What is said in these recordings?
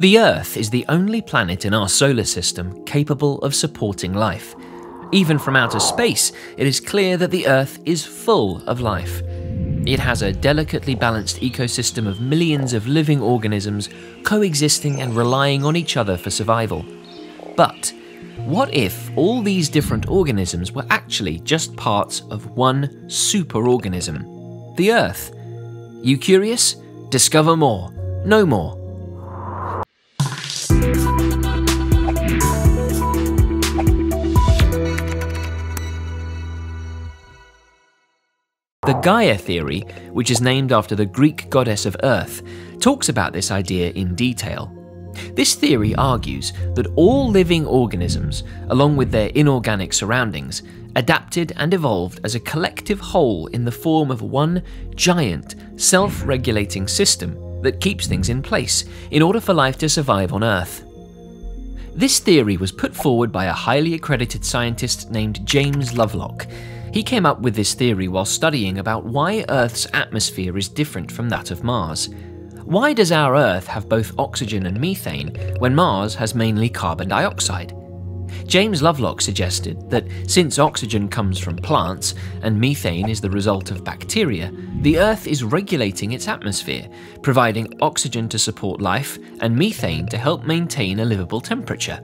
The Earth is the only planet in our solar system capable of supporting life. Even from outer space, it is clear that the Earth is full of life. It has a delicately balanced ecosystem of millions of living organisms coexisting and relying on each other for survival. But what if all these different organisms were actually just parts of one superorganism, the Earth? You curious? Discover more. Know more. The Gaia theory, which is named after the Greek goddess of Earth, talks about this idea in detail. This theory argues that all living organisms, along with their inorganic surroundings, adapted and evolved as a collective whole in the form of one giant, self regulating system that keeps things in place in order for life to survive on Earth. This theory was put forward by a highly accredited scientist named James Lovelock. He came up with this theory while studying about why Earth's atmosphere is different from that of Mars. Why does our Earth have both oxygen and methane when Mars has mainly carbon dioxide? James Lovelock suggested that since oxygen comes from plants and methane is the result of bacteria, the Earth is regulating its atmosphere, providing oxygen to support life and methane to help maintain a livable temperature.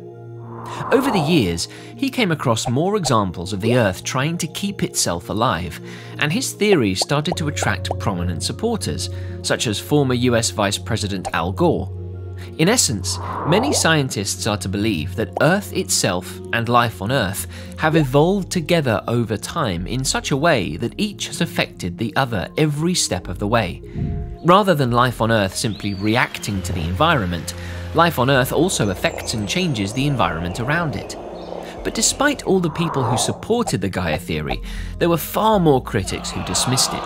Over the years, he came across more examples of the Earth trying to keep itself alive, and his theory started to attract prominent supporters, such as former US Vice President Al Gore. In essence, many scientists are to believe that Earth itself and life on Earth have evolved together over time in such a way that each has affected the other every step of the way. Rather than life on Earth simply reacting to the environment, life on Earth also affects and changes the environment around it. But despite all the people who supported the Gaia theory, there were far more critics who dismissed it.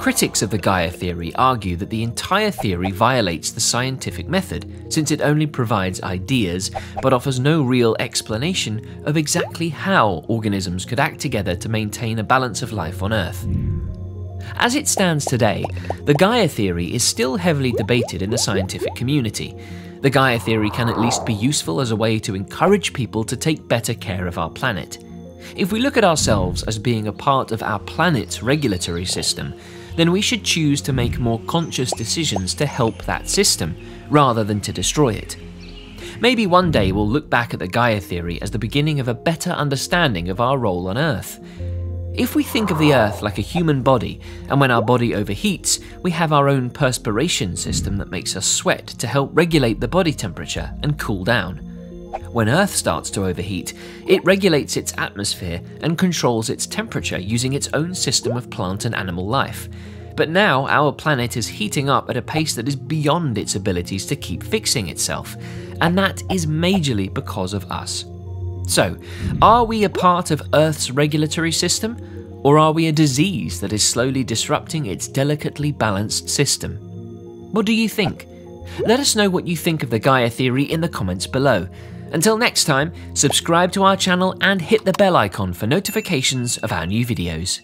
Critics of the Gaia theory argue that the entire theory violates the scientific method, since it only provides ideas but offers no real explanation of exactly how organisms could act together to maintain a balance of life on Earth. As it stands today, the Gaia theory is still heavily debated in the scientific community. The Gaia theory can at least be useful as a way to encourage people to take better care of our planet. If we look at ourselves as being a part of our planet's regulatory system, then we should choose to make more conscious decisions to help that system, rather than to destroy it. Maybe one day we'll look back at the Gaia theory as the beginning of a better understanding of our role on Earth. If we think of the Earth like a human body, and when our body overheats, we have our own perspiration system that makes us sweat to help regulate the body temperature and cool down. When Earth starts to overheat, it regulates its atmosphere and controls its temperature using its own system of plant and animal life. But now our planet is heating up at a pace that is beyond its abilities to keep fixing itself, and that is majorly because of us. So, are we a part of Earth's regulatory system, or are we a disease that is slowly disrupting its delicately balanced system? What do you think? Let us know what you think of the Gaia theory in the comments below. Until next time, subscribe to our channel and hit the bell icon for notifications of our new videos.